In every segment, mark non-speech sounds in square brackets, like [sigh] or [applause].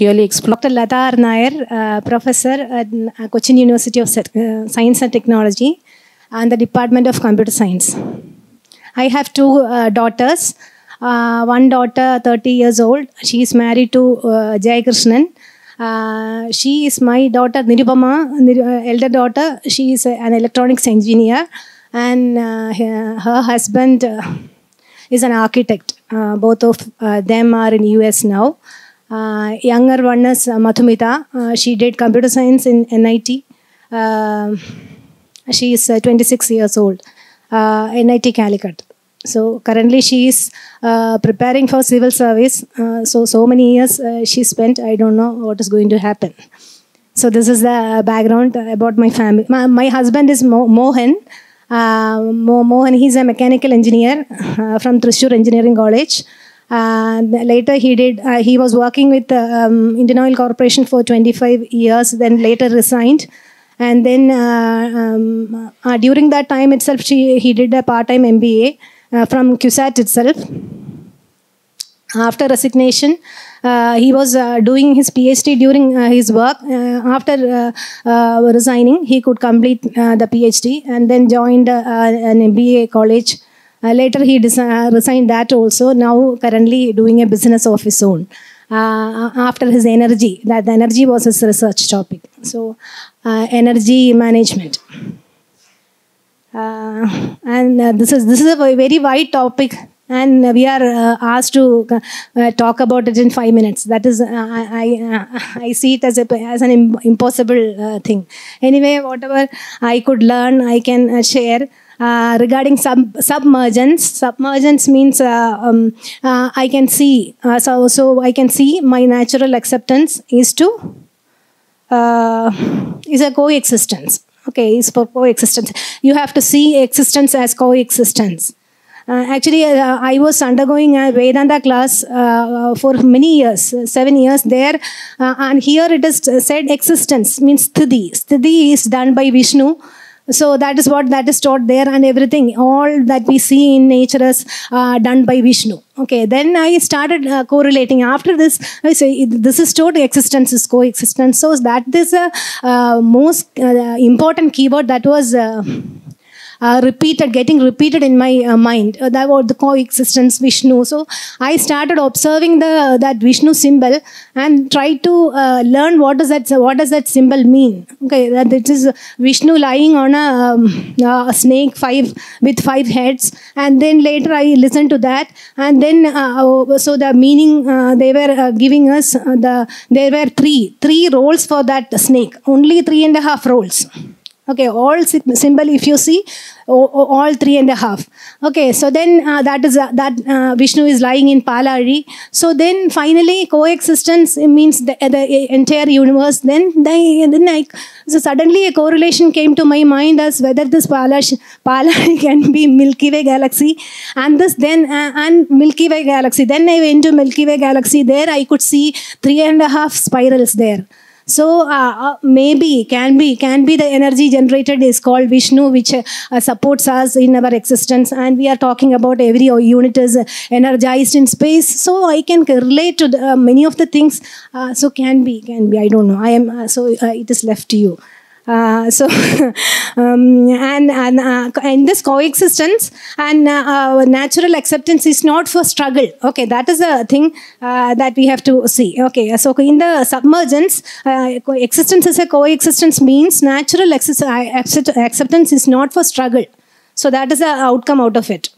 really explore. Dr. Latha Nair, uh, professor at uh, Cochin University of uh, Science and Technology and the Department of Computer Science. I have two uh, daughters. Uh, one daughter, 30 years old. She is married to uh, Jay Krishnan. Uh, she is my daughter, Nirupama, Nir- elder daughter. She is an electronics engineer, and her, husband is an architect. Both of them are in US now. Uh, younger one is uh, Madhumita. Uh, she did computer science in NIT. Um she is uh, 26 years old. NIT Calicut. So currently she is uh, preparing for civil service. Uh, so so many years uh, she spent. I don't know what is going to happen. So this is the background about my family. My, my husband is Mo- Mohan. Mo- Mohan, he's a mechanical engineer from Thrissur Engineering College. Uh, later he did. Uh, he was working with um, Indian Oil Corporation for 25 years. Then later resigned, and then uh, um, uh, during that time itself, she, he did a part-time MBA uh, from CUSAT itself after resignation uh, he was uh, doing his phd during uh, his work after resigning he could complete the phd and then joined an mba college uh, later he uh, resigned that also. Now currently doing a business of his own. Uh, after his energy that the energy was his research topic. So uh, energy management. Uh, and uh, this is this is a very wide topic and we are uh, asked to uh, talk about it in five minutes. That is uh, i uh, i see it as a as an impossible uh, thing. Anyway whatever i could learn i can uh, share. uh, regarding sub- submergence submergence means uh, um, uh, i can see uh, so so i can see my natural acceptance is to uh, is a coexistence. Okay, is for coexistence. You have to see existence as coexistence. Uh, actually, uh, I was undergoing a Vedanta class uh, for many years, uh, seven years there, uh, and here it is said existence means sthiti. Sthiti is done by Vishnu. So that is what that is taught there, and everything, all that we see in nature is uh, done by Vishnu. Okay, then I started uh, correlating. After this, I say this is taught existence is coexistence. So that is a uh, most uh, important keyword that was. Uh, repeated, getting repeated in my uh, mind. Uh, that was the coexistence Vishnu. So I started observing the that Vishnu symbol and tried to uh, learn what does that what does that symbol mean. Okay, that it is Vishnu lying on a, um, a snake five with five heads, and then later I listened to that, and then uh, so the meaning uh, they were giving us the there were three three roles for that snake, only three and a half roles. Okay, all symbol if you see, all three and a half. Okay, so then uh, that is uh, that uh, Vishnu is lying in Palari. So then finally coexistence means the, the entire universe. Then they, then I so suddenly a correlation came to my mind as whether this Palari, Palari [laughs] can be Milky Way galaxy, and this then uh, and Milky Way galaxy. Then I went to Milky Way galaxy. There I could see three and a half spirals there. So uh, uh, maybe can be can be the energy generated is called Vishnu, which uh, supports us in our existence, and we are talking about every unit is energized in space. So I can relate to the, uh, many of the things. So can be can be. I don't know. I am so it is left to you. Uh, so [laughs] um, and and uh, in this coexistence and uh, natural acceptance is not for struggle. Okay that is a thing uh, that we have to see. Okay so in the submergence uh, existence as a coexistence means natural uh, accept- acceptance is not for struggle. So that is the outcome out of it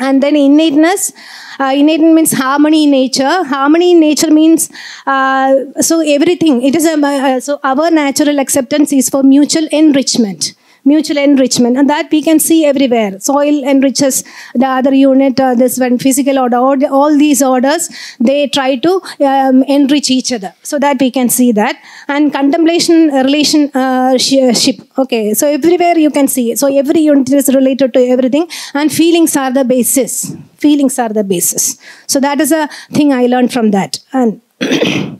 and then innateness uh, innate means harmony in nature. Harmony in nature means uh, so everything it is a uh, so our natural acceptance is for mutual enrichment mutual enrichment and that we can see everywhere. Soil enriches the other unit uh, this one physical order. All, these orders they try to um, enrich each other. So that we can see that. And contemplation uh, relation uh, ship. Okay so everywhere you can see. It. so every unit is related to everything and feelings are the basis. Feelings are the basis. So that is a thing i learned from that. And [clears throat]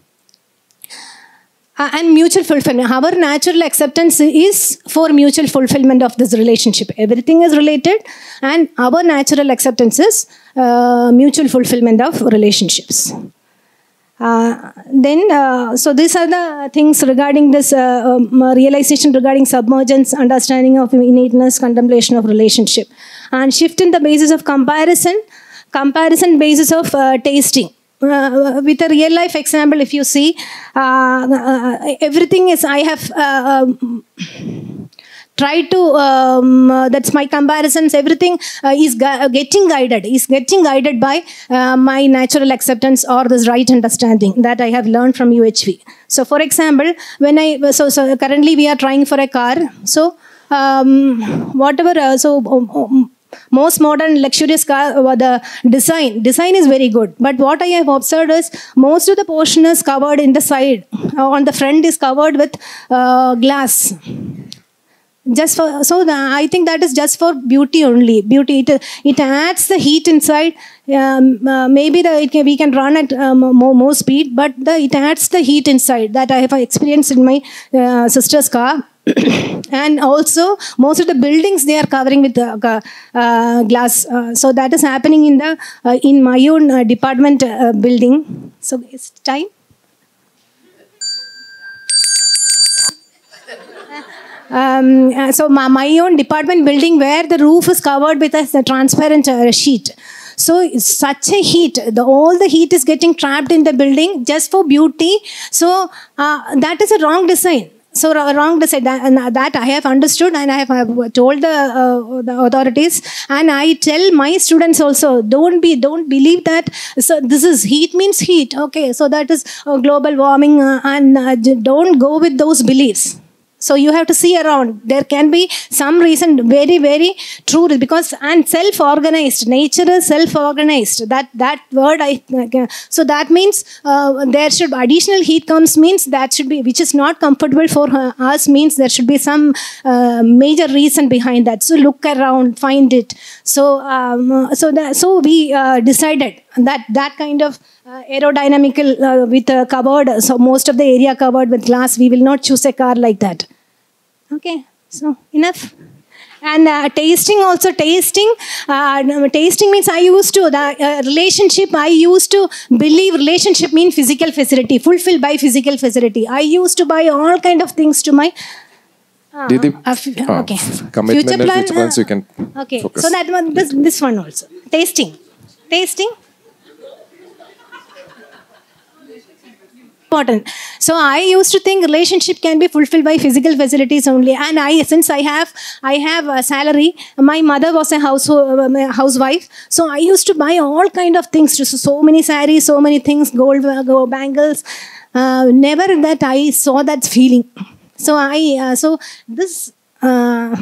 Uh, and mutual fulfillment. Our natural acceptance is for mutual fulfillment of this relationship. Everything is related, and our natural acceptance is uh, mutual fulfillment of relationships. Uh, then, uh, so these are the things regarding this uh, um, realization regarding submergence, understanding of innateness, contemplation of relationship, and shift in the basis of comparison, comparison basis of uh, tasting. Uh, with a real life example, if you see, uh, uh, everything is I have. Uh, um, try to um, uh, that's my comparisons everything is gu- getting guided is getting guided by my natural acceptance or this right understanding that i have learned from uhv so for example when i so, so currently we are trying for a car so um, whatever so um, um, most modern luxurious car uh, the design design is very good. But what i have observed is most of the portion is covered in the side. Uh, on the front is covered with uh, glass. Just for so the, i think that is just for beauty only. Beauty it, it adds the heat inside. Um, uh, maybe the can, we can run at um, more, more speed but the, it adds the heat inside that i have experienced in my uh, sister's car and also most of the buildings they are covering with uh, uh, glass. Uh, so that is happening in the uh, in my own uh, department uh, building. So it's time? [laughs] Um, so my, my own department building where the roof is covered with a, transparent sheet. So such a heat. The all the heat is getting trapped in the building just for beauty. So uh, that is a wrong design so wr- wrong design that, and that i have understood and i have uh, told the, uh, the authorities. And i tell my students also don't be don't believe that so this is heat means heat. Okay so that is uh, global warming uh, and uh, don't go with those beliefs so you have to see around. There can be some reason very very true because and self organized nature is self organized that that word i so that means uh, there should additional heat comes means that should be which is not comfortable for us means there should be some uh, major reason behind that. So look around find it. So um, so that, so we uh, decided that that kind of uh, aerodynamical uh, with a covered so most of the area covered with glass we will not choose a car like that. Okay so enough. And uh, tasting also tasting uh, tasting means i used to the uh, relationship i used to believe relationship mean physical facility fulfilled by physical facility. I used to buy all kind of things to my uh, Didi, uh, uh, okay. commitment and future plans uh, you can okay. Focus. so that one this, this one also. Tasting. Tasting important. So i used to think relationship can be fulfilled by physical facilities only. And i since i have i have a salary my mother was a um, housewife. So i used to buy all kind of things just so many sarees so many things gold uh, gold bangles. Uh, never that i saw that feeling. So i uh, so this uh,